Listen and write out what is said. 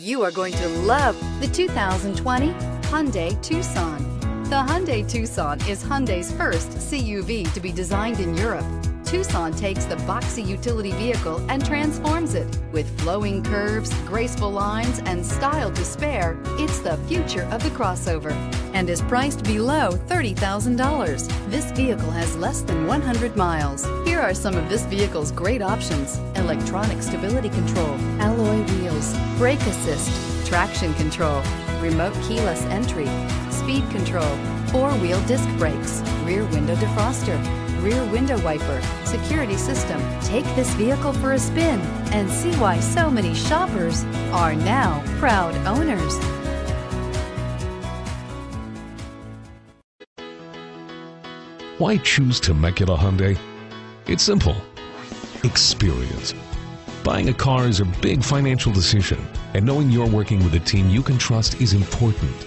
You are going to love the 2020 Hyundai Tucson. The Hyundai Tucson is Hyundai's first CUV to be designed in Europe. Tucson takes the boxy utility vehicle and transforms it. With flowing curves, graceful lines, and style to spare, it's the future of the crossover and is priced below $30,000. This vehicle has less than 100 miles. Here are some of this vehicle's great options. Electronic stability control, alloy wheels, brake assist, traction control, remote keyless entry, speed control, four-wheel disc brakes, rear window defroster, rear window wiper, security system. Take this vehicle for a spin and see why so many shoppers are now proud owners. Why choose Temecula Hyundai? It's simple. Experience. Buying a car is a big financial decision, and knowing you're working with a team you can trust is important.